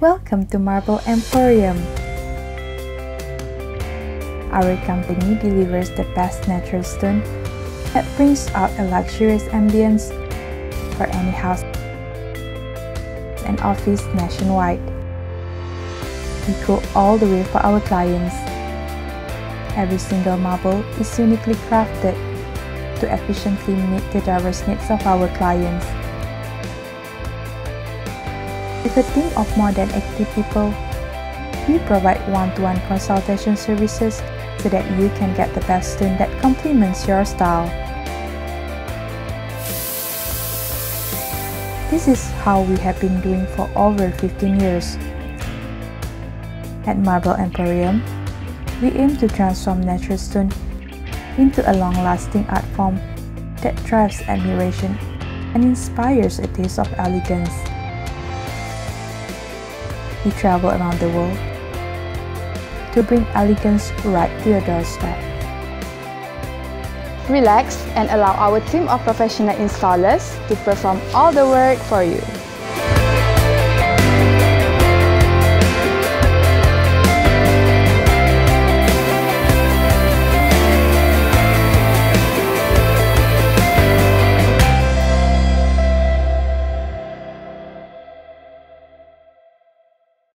Welcome to Marble Emporium. Our company delivers the best natural stone that brings out a luxurious ambience for any house and office nationwide. We go all the way for our clients. Every single marble is uniquely crafted to efficiently meet the diverse needs of our clients. With a team of more than 80 people, we provide one-to-one consultation services so that you can get the best stone that complements your style. This is how we have been doing for over 15 years. At Marble Emporium, we aim to transform natural stone into a long-lasting art form that drives admiration and inspires a taste of elegance. We travel around the world to bring elegance right to your doorstep. Relax and allow our team of professional installers to perform all the work for you.